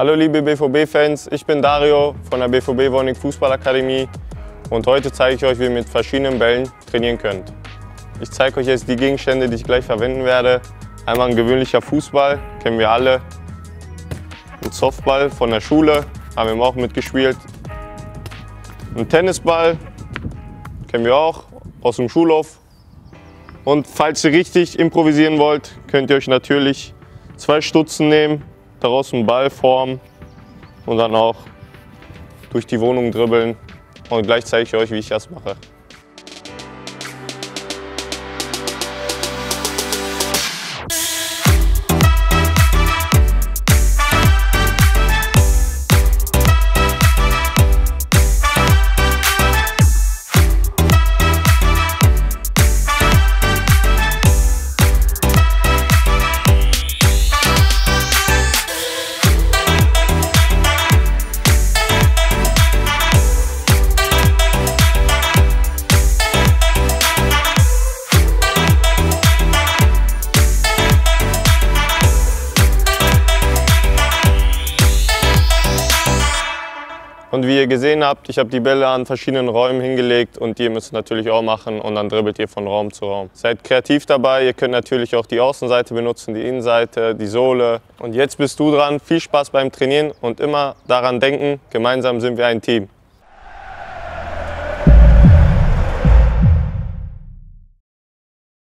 Hallo liebe BVB-Fans, ich bin Dario von der BVB Wonig Fußballakademie und heute zeige ich euch, wie ihr mit verschiedenen Bällen trainieren könnt. Ich zeige euch jetzt die Gegenstände, die ich gleich verwenden werde. Einmal ein gewöhnlicher Fußball, kennen wir alle. Ein Softball von der Schule, haben wir auch mitgespielt. Ein Tennisball, kennen wir auch aus dem Schulhof. Und falls ihr richtig improvisieren wollt, könnt ihr euch natürlich zwei Stutzen nehmen, daraus einen Ball formen und dann auch durch die Wohnung dribbeln. Und gleich zeige ich euch, wie ich das mache. Und wie ihr gesehen habt, ich habe die Bälle an verschiedenen Räumen hingelegt und ihr müsst natürlich auch machen und dann dribbelt ihr von Raum zu Raum. Seid kreativ dabei, ihr könnt natürlich auch die Außenseite benutzen, die Innenseite, die Sohle. Und jetzt bist du dran, viel Spaß beim Trainieren und immer daran denken, gemeinsam sind wir ein Team.